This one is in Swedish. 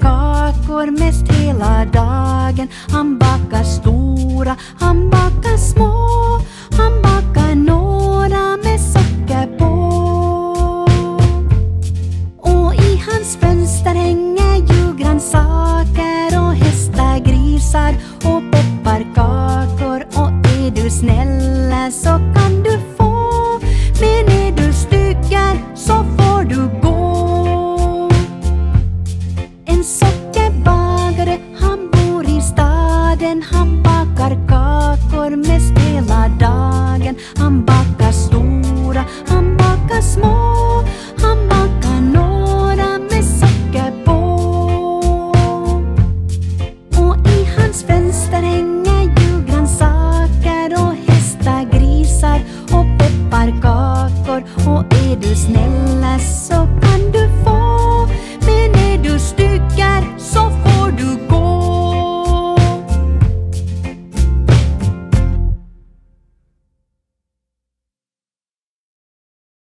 kakor mest hela dagen. Han bakar stora, han bakar små. Han bakar några med socker på. Och i hans fönster hänger ju grönsaker och hästar, grisar och pepparkakor. Och är du snäll så Han bakar stora, han bakar små. Han bakar några med socker på. Och i hans fönster hänger julgrönsaker och hästar, grisar och pepparkakor. Och är du snälla så